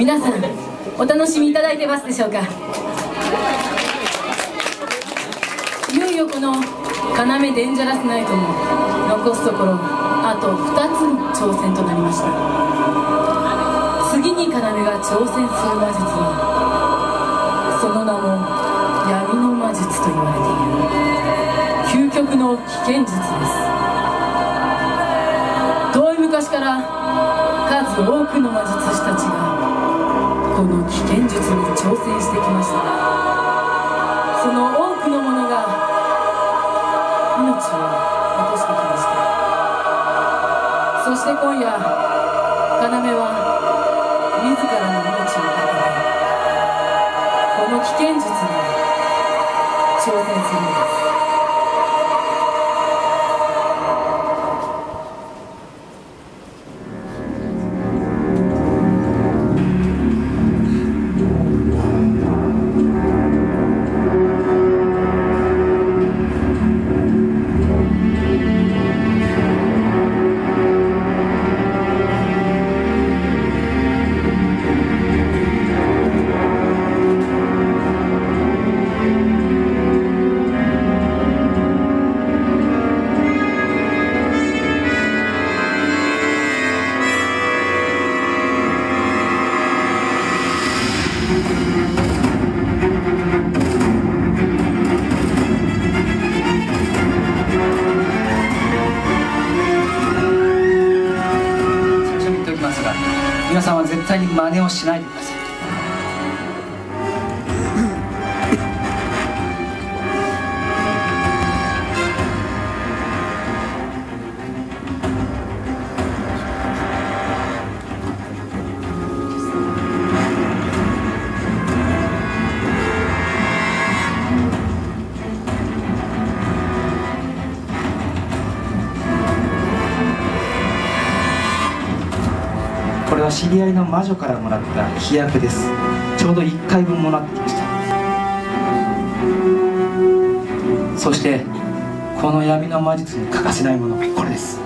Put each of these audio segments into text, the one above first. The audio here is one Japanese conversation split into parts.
皆さんお楽しみいただいてますでしょうか？いよいよこの「要デンジャラスナイト」も残すところあと2つの挑戦となりました次に要が挑戦する魔術はその名も闇の魔術と言われている究極の危険術です遠い昔から数多くの魔術師たちがこの危険術に挑戦してきました。その多くの者が命を落としてきました。そして今夜要は自らの命を懸けてこの危険術に挑戦するのです。皆さんは絶対に真似をしないでください。は知り合いの魔女からもらった飛躍です。ちょうど1回分もらってきました。そしてこの闇の魔術に欠かせないものこれです。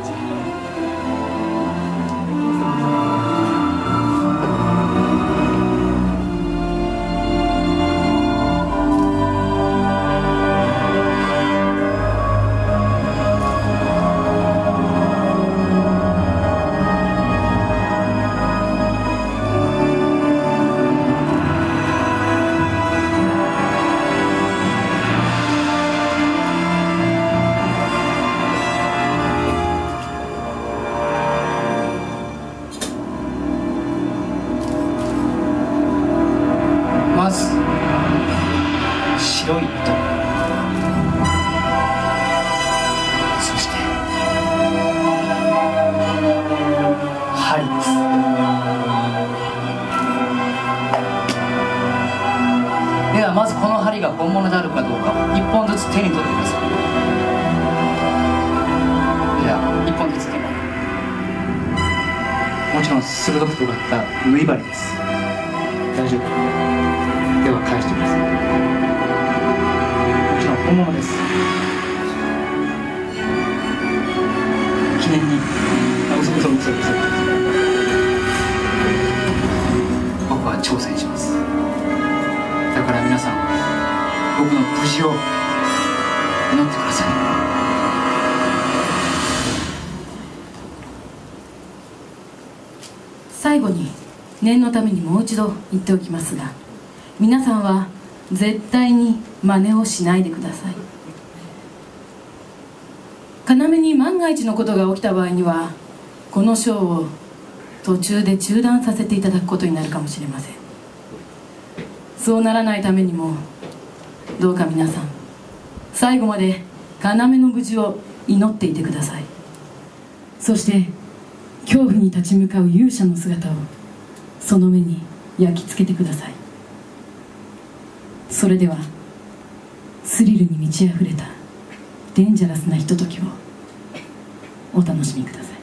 が本物であるかどうか1本ずつ手に取ってください。では1本ずつ手に。もちろん鋭く尖った縫い針です。大丈夫。では返してください。もちろん本物です。記念に。あ嘘嘘嘘嘘。僕は挑戦します。だから皆さん僕の無事を祈ってください。最後に念のためにもう一度言っておきますが皆さんは絶対に真似をしないでください。要に万が一のことが起きた場合にはこのショーを途中で中断させていただくことになるかもしれません。そうならないためにもどうか皆さん。最後まで要の無事を祈っていてください。そして恐怖に立ち向かう勇者の姿をその目に焼き付けてください。それではスリルに満ち溢れたデンジャラスなひとときをお楽しみください。